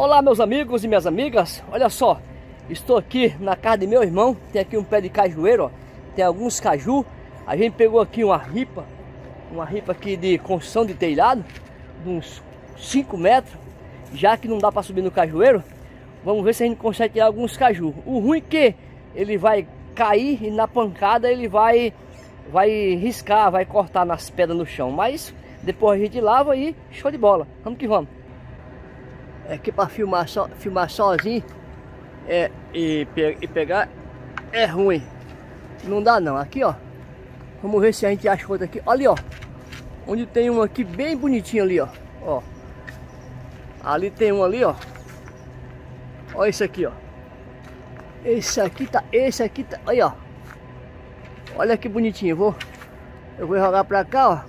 Olá meus amigos e minhas amigas, olha só, estou aqui na casa de meu irmão, tem aqui um pé de cajueiro, ó, tem alguns caju, a gente pegou aqui uma ripa, uma ripa aqui de construção de telhado, de uns 5 metros, já que não dá para subir no cajueiro, vamos ver se a gente consegue tirar alguns caju. O ruim é que ele vai cair e na pancada ele vai, vai riscar, vai cortar nas pedras no chão, mas depois a gente lava e show de bola, vamos que vamos. É que para filmar, so, filmar sozinho é, e, pe e pegar é ruim. Não dá não. Aqui ó. Vamos ver se a gente acha outra aqui. Ali ó. Onde tem um aqui bem bonitinho ali ó. Ó. Ali tem um ali ó. Olha esse aqui ó. Esse aqui tá. Esse aqui tá. Aí ó. Olha que bonitinho. Eu vou, eu vou jogar pra cá ó.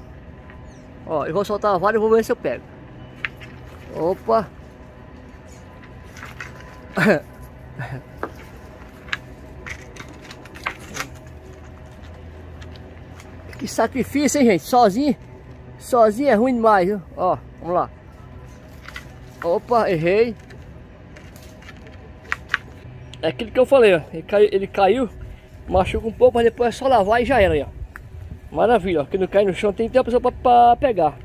Ó, eu vou soltar a vara e vou ver se eu pego. Opa. que sacrifício, hein, gente? Sozinho, sozinho é ruim demais, viu? Ó, vamos lá. Opa, errei. É aquilo que eu falei, ó. Ele caiu, ele caiu machuca um pouco, mas depois é só lavar e já era, ó. Maravilha, ó. Que não cai no chão tem tempo só pra, pra pegar.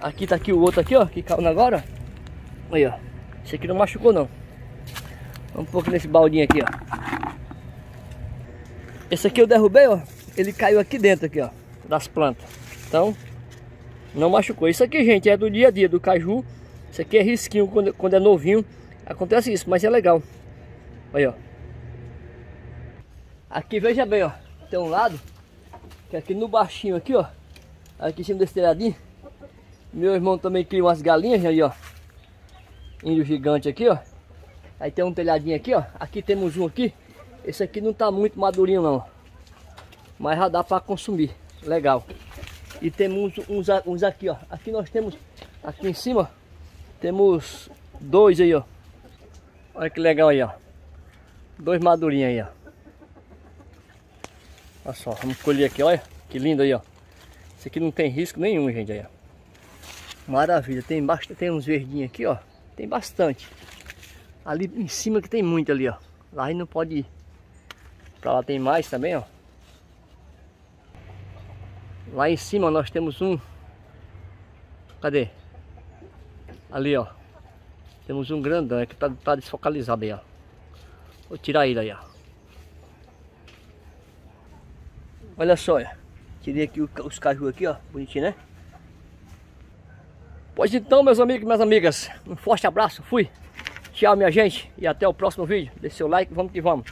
Aqui tá aqui o outro aqui, ó, que caiu agora. Aí, ó. Esse aqui não machucou não. Vamos um pouco nesse baldinho aqui, ó. Esse aqui eu derrubei, ó. Ele caiu aqui dentro, aqui, ó. Das plantas. Então, não machucou. Isso aqui, gente, é do dia a dia, do caju. Isso aqui é risquinho quando, quando é novinho. Acontece isso, mas é legal. Aí, ó. Aqui, veja bem, ó. Tem um lado, que é aqui no baixinho aqui, ó. Aqui em cima desse telhadinho. Meu irmão também cria umas galinhas aí, ó. Índio gigante aqui, ó. Aí tem um telhadinho aqui, ó. Aqui temos um aqui. Esse aqui não tá muito madurinho não. Mas já dá para consumir. Legal. E temos uns, uns aqui, ó. Aqui nós temos, aqui em cima, temos dois aí, ó. Olha que legal aí, ó. Dois madurinhos aí, ó. Olha só, vamos colher aqui, olha. Que lindo aí, ó. Esse aqui não tem risco nenhum, gente, aí, ó. Maravilha. Tem, bastante, tem uns verdinhos aqui, ó. Tem bastante. Ali em cima que tem muito ali, ó. Lá a gente não pode ir. Pra lá tem mais também, ó. Lá em cima nós temos um. Cadê? Ali, ó. Temos um grandão, é que tá, tá desfocalizado aí, ó. Vou tirar ele aí, ó. Olha só, ó. Tirei aqui os caju aqui, ó. Bonitinho, né? Pois então, meus amigos e minhas amigas. Um forte abraço. Fui. Tchau, minha gente. E até o próximo vídeo. Deixe seu like. Vamos que vamos.